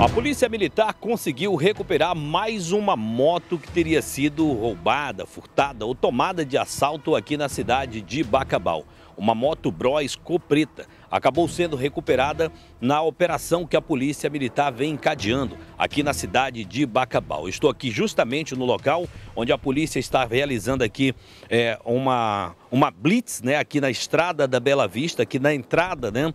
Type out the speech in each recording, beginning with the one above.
A Polícia Militar conseguiu recuperar mais uma moto que teria sido roubada, furtada ou tomada de assalto aqui na cidade de Bacabal. Uma moto Bros Copreta acabou sendo recuperada na operação que a Polícia Militar vem encadeando aqui na cidade de Bacabal. Estou aqui justamente no local onde a polícia está realizando aqui é, uma, uma blitz, né, aqui na estrada da Bela Vista, aqui na entrada, né,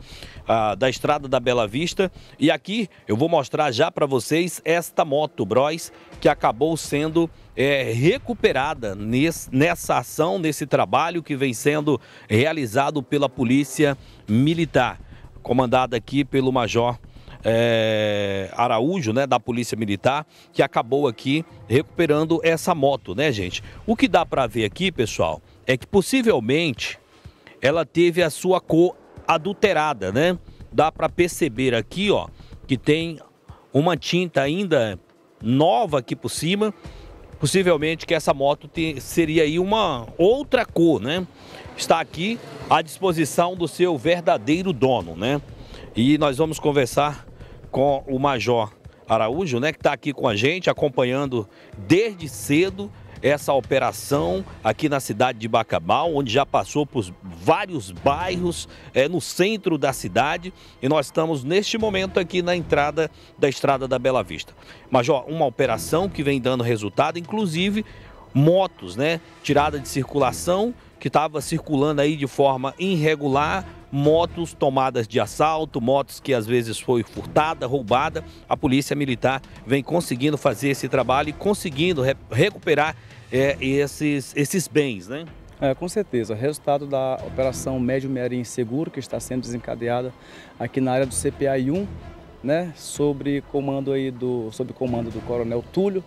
a, da estrada da Bela Vista. E aqui eu vou mostrar já para vocês esta moto Bros que acabou sendo é, recuperada nesse, nessa ação, nesse trabalho que vem sendo realizado pela Polícia Militar, comandada aqui pelo Major é, Araújo, né, da Polícia Militar, que acabou aqui recuperando essa moto, né, gente? O que dá para ver aqui, pessoal, é que possivelmente ela teve a sua cor adulterada, né? Dá para perceber aqui, ó, que tem uma tinta ainda nova aqui por cima. Possivelmente que essa moto te, seria aí uma outra cor, né? Está aqui à disposição do seu verdadeiro dono, né? E nós vamos conversar com o Major Araújo, né? Que está aqui com a gente, acompanhando desde cedo essa operação aqui na cidade de Bacabal, onde já passou por vários bairros é, no centro da cidade e nós estamos neste momento aqui na entrada da estrada da Bela Vista. Major, uma operação que vem dando resultado, inclusive motos, né, tirada de circulação que estava circulando aí de forma irregular, motos tomadas de assalto, motos que às vezes foi furtada, roubada. A Polícia Militar vem conseguindo fazer esse trabalho e conseguindo re recuperar é, esses, esses bens, né? É, com certeza. Resultado da Operação Médio Mearim Seguro, que está sendo desencadeada aqui na área do CPA-1, né, sobre comando aí do, sob comando do Coronel Túlio,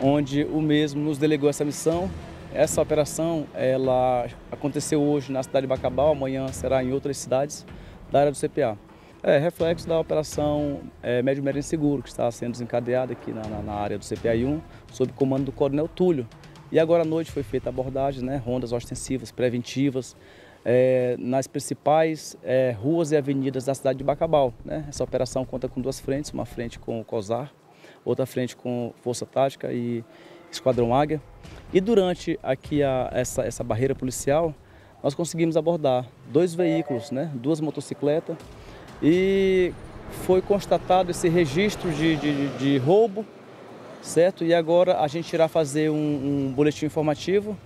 onde o mesmo nos delegou essa missão essa operação ela aconteceu hoje na cidade de Bacabal, amanhã será em outras cidades da área do CPA. É reflexo da operação é, Médio Médio Seguro, que está sendo desencadeada aqui na, na, na área do CPA-1, sob comando do Coronel Túlio. E agora à noite foi feita abordagem, né, rondas ostensivas, preventivas, é, nas principais é, ruas e avenidas da cidade de Bacabal. Né? Essa operação conta com duas frentes, uma frente com o COSAR, outra frente com Força Tática e Esquadrão Águia. E durante aqui a, essa, essa barreira policial, nós conseguimos abordar dois veículos, né, duas motocicletas, e foi constatado esse registro de, de, de roubo, certo? E agora a gente irá fazer um, um boletim informativo,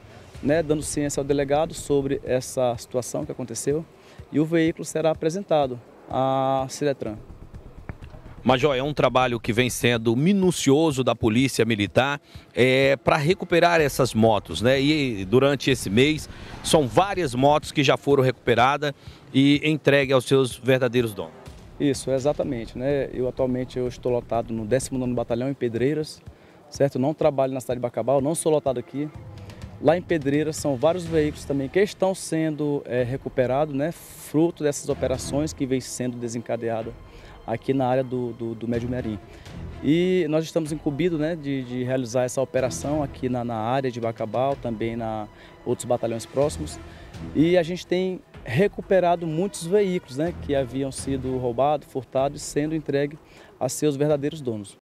né, dando ciência ao delegado sobre essa situação que aconteceu, e o veículo será apresentado à Ciretran. Major, é um trabalho que vem sendo minucioso da Polícia Militar é, para recuperar essas motos, né? E durante esse mês são várias motos que já foram recuperadas e entregue aos seus verdadeiros donos. Isso, exatamente, né? Eu atualmente eu estou lotado no 19º Batalhão em Pedreiras, certo? Não trabalho na cidade de Bacabal, não sou lotado aqui. Lá em Pedreiras são vários veículos também que estão sendo é, recuperados, né? Fruto dessas operações que vem sendo desencadeada aqui na área do, do, do Médio Merim. E nós estamos incumbidos né, de, de, realizar essa operação aqui na, na, área de Bacabal, também na outros batalhões próximos. E a gente tem recuperado muitos veículos né, que haviam sido roubados, furtados e sendo entregues a seus verdadeiros donos.